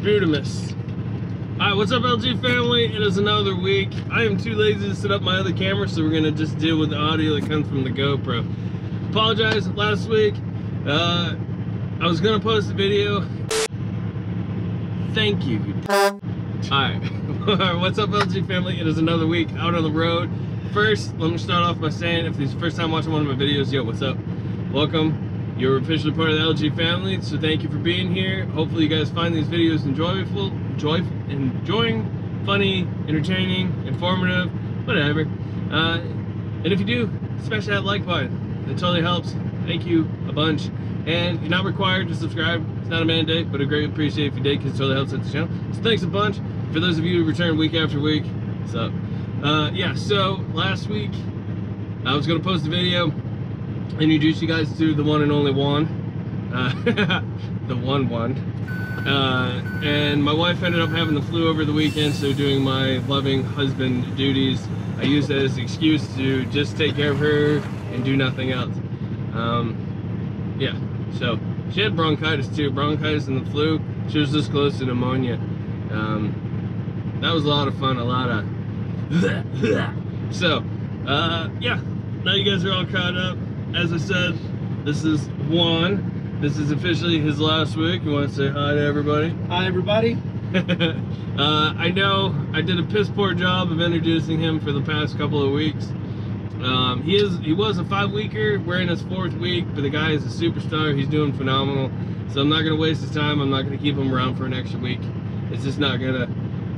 Budamus. Alright, what's up LG family? It is another week. I am too lazy to set up my other camera, so we're gonna just deal with the audio that comes from the GoPro. Apologize, last week, uh, I was gonna post a video. Thank you. Alright, what's up LG family? It is another week out on the road. First, let me start off by saying, if this is the first time watching one of my videos, yo, what's up? Welcome. You're officially part of the LG family, so thank you for being here. Hopefully you guys find these videos enjoyable, joyful, enjoying, funny, entertaining, informative, whatever. Uh, and if you do, smash that like button. It totally helps. Thank you a bunch. And you're not required to subscribe. It's not a mandate, but I greatly appreciate if you did because it totally helps out the channel. So thanks a bunch. For those of you who return week after week, what's up? Uh, yeah, so last week I was going to post a video introduce you guys to the one and only Juan. Uh, the one one. Uh, and my wife ended up having the flu over the weekend, so doing my loving husband duties, I used that as an excuse to just take care of her and do nothing else. Um, yeah, so she had bronchitis too, bronchitis and the flu. She was this close to pneumonia. Um, that was a lot of fun, a lot of. so, uh, yeah, now you guys are all caught up as I said, this is Juan. This is officially his last week. You want to say hi to everybody? Hi, everybody. uh, I know I did a piss poor job of introducing him for the past couple of weeks. Um, he is he was a five weeker. We're in his fourth week, but the guy is a superstar. He's doing phenomenal. So I'm not gonna waste his time. I'm not gonna keep him around for an extra week. It's just not gonna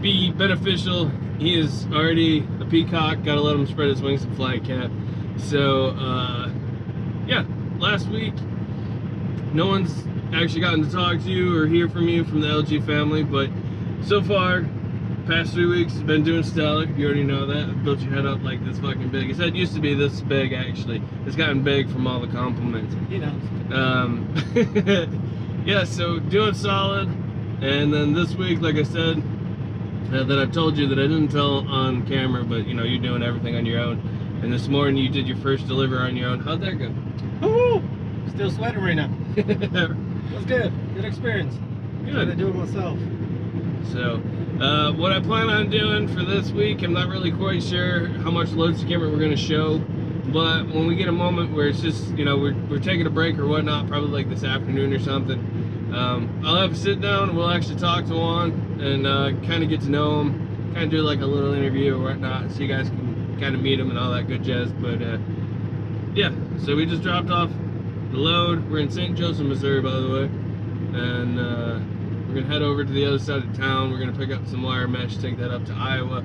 be beneficial. He is already a peacock. Gotta let him spread his wings and fly a cat. So uh, yeah, last week, no one's actually gotten to talk to you or hear from you from the LG family, but so far, past three weeks has been doing stellar. You already know that. I built your head up like this fucking big. His head used to be this big, actually. It's gotten big from all the compliments. You know. Um, yeah, so doing solid. And then this week, like I said, uh, that I've told you that I didn't tell on camera, but you know, you're doing everything on your own. And this morning you did your first deliver on your own. How'd that go? Still sweating right now. it was good. Good experience. Good. to do it myself. So, uh, what I plan on doing for this week, I'm not really quite sure how much loads to camera we're going to show. But when we get a moment where it's just, you know, we're, we're taking a break or whatnot, probably like this afternoon or something, um, I'll have a sit down and we'll actually talk to Juan and uh, kind of get to know him, kind of do like a little interview or whatnot so you guys can kind of meet him and all that good jazz. But uh, yeah, so we just dropped off the load. We're in St. Joseph, Missouri, by the way. And uh, we're gonna head over to the other side of town. We're gonna pick up some wire mesh, take that up to Iowa,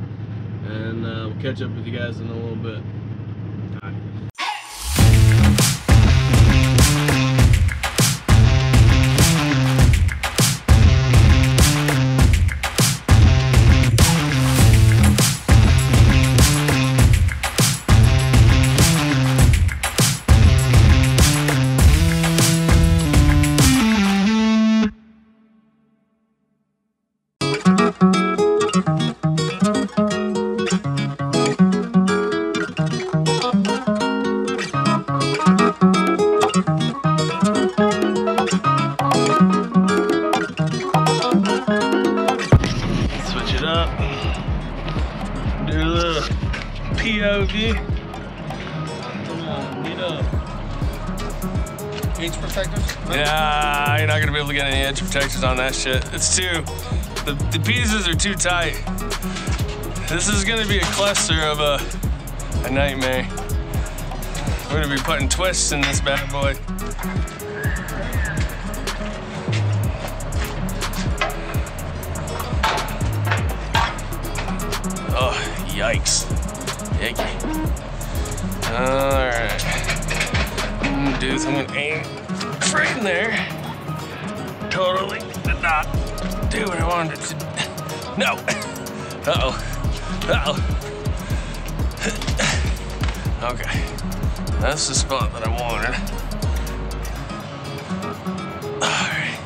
and uh, we'll catch up with you guys in a little bit. Yeah, you're not gonna be able to get any edge protectors on that shit. It's too, the, the pieces are too tight. This is gonna be a cluster of a, a nightmare. We're gonna be putting twists in this bad boy. Oh, yikes. Alright. Mm, dudes, I'm gonna aim right in there. Totally did not do what I wanted to. No! Uh-oh. Uh-oh. Okay. That's the spot that I wanted. Alright.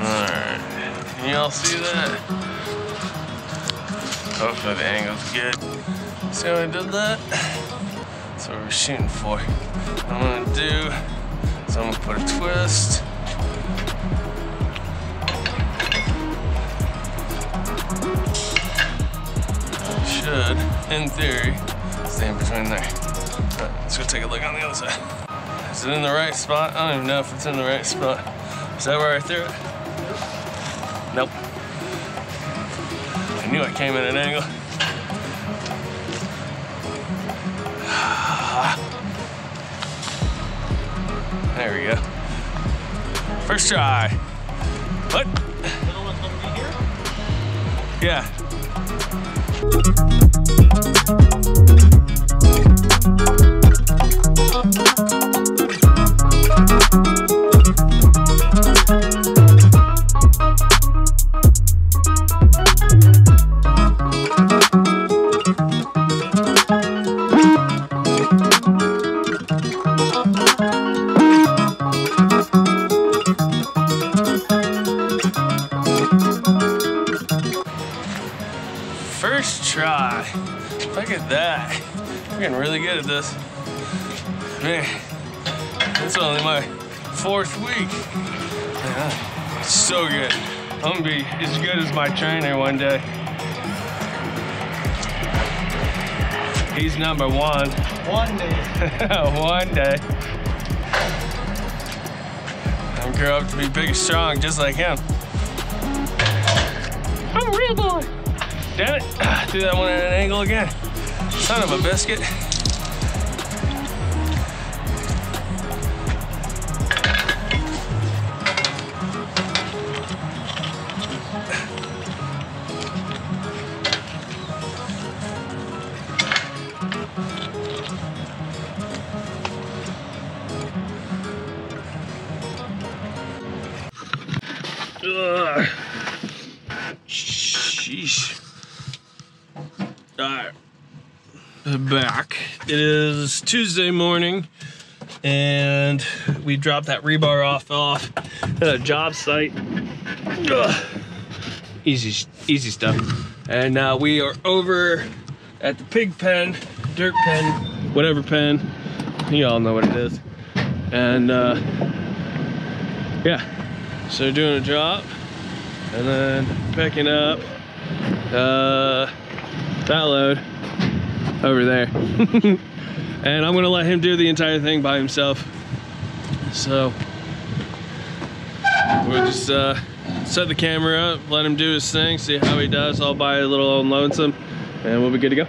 Alright. Can y'all see that? Hopefully the angle's good. See how I did that? That's what we're shooting for. What I'm gonna do is I'm gonna put a twist. Should, in theory, stay in between there. But let's go take a look on the other side. Is it in the right spot? I don't even know if it's in the right spot. Is that where I threw it? Nope. I knew I came at an angle. There we go. First try. What? Yeah. First try. Look at that. We're getting really good at this. Man, it's only my fourth week. Yeah, so good. I'm gonna be as good as my trainer one day. He's number one. One day. one day. I'm grow up to be big and strong just like him. I'm a real boy. Damn it, threw that one at an angle again. Son of a biscuit. It is Tuesday morning and we dropped that rebar off off at a job site. Ugh. Easy easy stuff. And now we are over at the pig pen, dirt pen, whatever pen. You all know what it is. And uh yeah. So doing a drop and then picking up uh, that load over there. and I'm gonna let him do the entire thing by himself. So we'll just uh, set the camera up, let him do his thing, see how he does all by a little old lonesome, and we'll be good to go.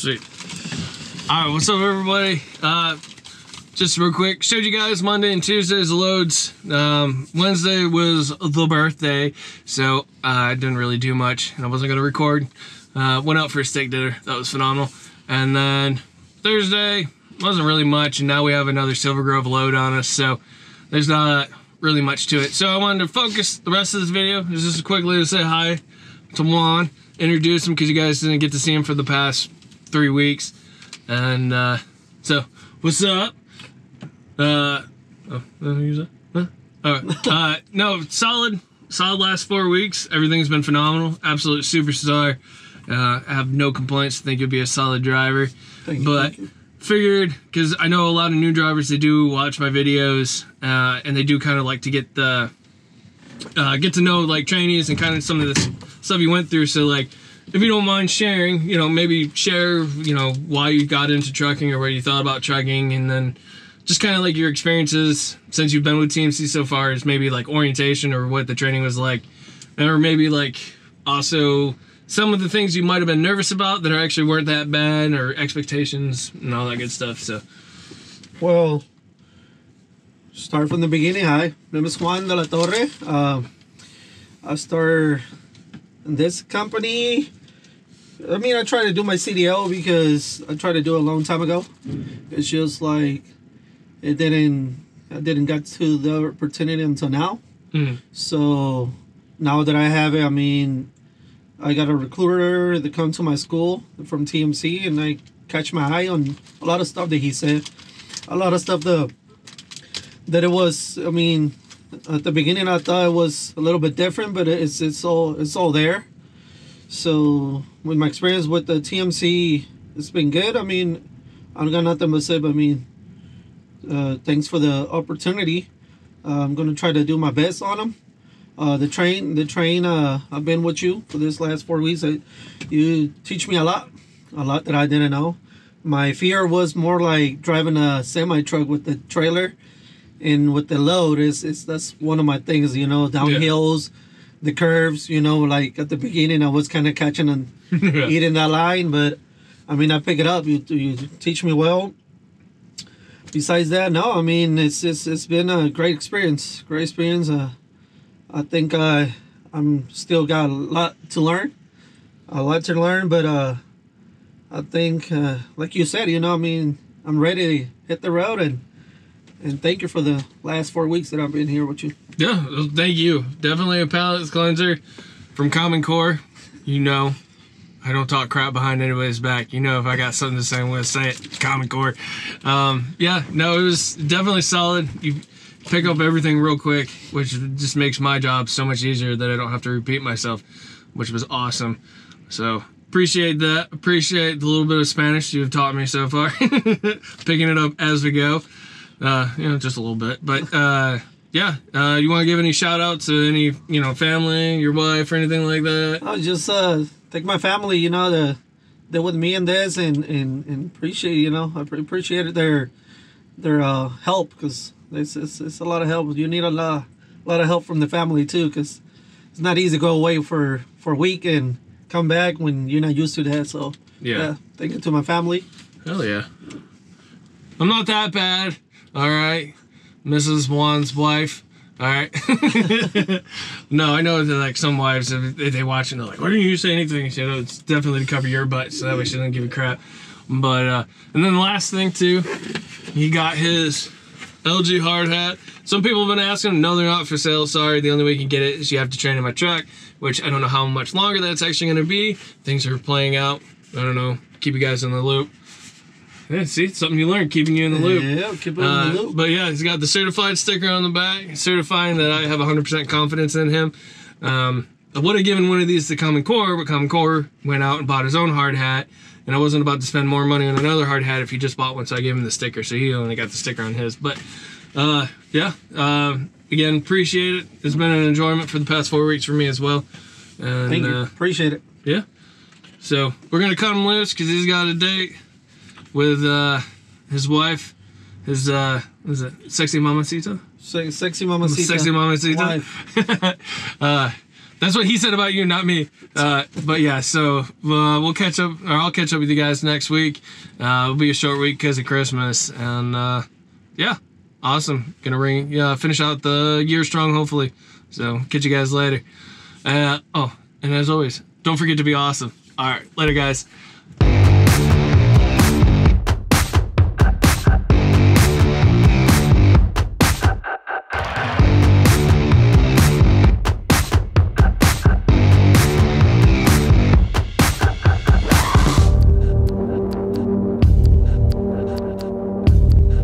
Sweet. All right, what's up, everybody? Uh, just real quick, showed you guys Monday and Tuesday's loads. Um, Wednesday was the birthday, so uh, I didn't really do much, and I wasn't gonna record. Uh, went out for a steak dinner. That was phenomenal. And then Thursday wasn't really much, and now we have another Silver Grove load on us, so there's not really much to it. So I wanted to focus the rest of this video. Just quickly to say hi to Juan, introduce him because you guys didn't get to see him for the past three weeks. And uh, so, what's up? Uh, oh, uh, huh? All right. Uh, no, solid, solid last four weeks. Everything's been phenomenal. Absolute superstar. Uh, I have no complaints. I think you'll be a solid driver. Thank you, but you. figured because I know a lot of new drivers they do watch my videos uh, and they do kind of like to get the uh, get to know like trainees and kind of some of the stuff you went through. So like, if you don't mind sharing, you know, maybe share, you know, why you got into trucking or what you thought about trucking, and then just kind of like your experiences since you've been with TMC so far, is maybe like orientation or what the training was like, or maybe like also some of the things you might have been nervous about that are actually weren't that bad, or expectations and all that good stuff. So. Well, start from the beginning. Hi, my name is Juan de la Torre. Uh, I started this company. I mean, I tried to do my CDL because I tried to do it a long time ago. It's just like it didn't. I didn't get to the opportunity until now. Mm. So now that I have it, I mean, I got a recruiter that come to my school from TMC, and I catch my eye on a lot of stuff that he said, a lot of stuff that that it was. I mean, at the beginning I thought it was a little bit different, but it's it's all it's all there. So with my experience with the TMC, it's been good. I mean, I don't got nothing but say. But I mean, uh, thanks for the opportunity. Uh, I'm gonna try to do my best on them. Uh, the train, the train. Uh, I've been with you for this last four weeks. I, you teach me a lot, a lot that I didn't know. My fear was more like driving a semi truck with the trailer, and with the load. Is it's that's one of my things. You know, downhills, the curves. You know, like at the beginning, I was kind of catching and eating that line, but I mean, I pick it up. You you teach me well. Besides that, no, I mean, it's it's it's been a great experience. Great experience. Uh, I think uh, I'm still got a lot to learn, a lot to learn, but uh, I think, uh, like you said, you know, I mean, I'm ready to hit the road and and thank you for the last four weeks that I've been here with you. Yeah, thank you. Definitely a palate cleanser from Common Core. You know, I don't talk crap behind anybody's back. You know, if I got something to say, I'm to say it. Common Core. Um, yeah, no, it was definitely solid. You pick up everything real quick, which just makes my job so much easier that I don't have to repeat myself, which was awesome. So appreciate that. Appreciate the little bit of Spanish you've taught me so far. Picking it up as we go. Uh, you know, just a little bit. But uh, yeah, uh, you want to give any shout outs to any, you know, family, your wife, or anything like that? I just uh, thank my family, you know, the they're with me in this and and, and appreciate, you know, I pre- appreciated their their uh, help because it's, it's it's a lot of help. You need a lot a lot of help from the family too because it's not easy to go away for for a week and come back when you're not used to that. So Yeah. thank you to my family. Hell yeah. I'm not that bad. All right. Mrs. Juan's wife. All right. no, I know that like some wives, if they watch and they're like, why didn't you say anything? You know, it's definitely to cover your butt so that way she doesn't give a crap. But, uh, and then the last thing too, he got his LG hard hat. Some people have been asking, no, they're not for sale. Sorry, the only way you can get it is you have to train in my truck, which I don't know how much longer that's actually going to be. Things are playing out. I don't know. Keep you guys in the loop. Yeah, see, something you learn, keeping you in the loop. Yeah, keep it in Uh, the loop. But yeah, he's got the certified sticker on the back, certifying that I have 100% confidence in him. Um, I would have given one of these to Common Core, but Common Core went out and bought his own hard hat, and I wasn't about to spend more money on another hard hat if he just bought one, so I gave him the sticker, so he only got the sticker on his. But uh, yeah, um, again, appreciate it. It's been an enjoyment for the past four weeks for me as well. And Thank you. uh, Appreciate it. yeah. So we're gonna cut him loose because he's got a date with uh, his wife, his uh, what is it sexy mamacita? Se- sexy mamacita. Sexy mamacita. Uh, That's what he said about you, not me. Uh, but yeah, so uh, we'll catch up, or I'll catch up with you guys next week. Uh, it'll be a short week because of Christmas, and uh, yeah, awesome. Gonna ring, yeah, finish out the year strong, hopefully. So catch you guys later. Uh, oh, and as always, don't forget to be awesome. All right, later, guys.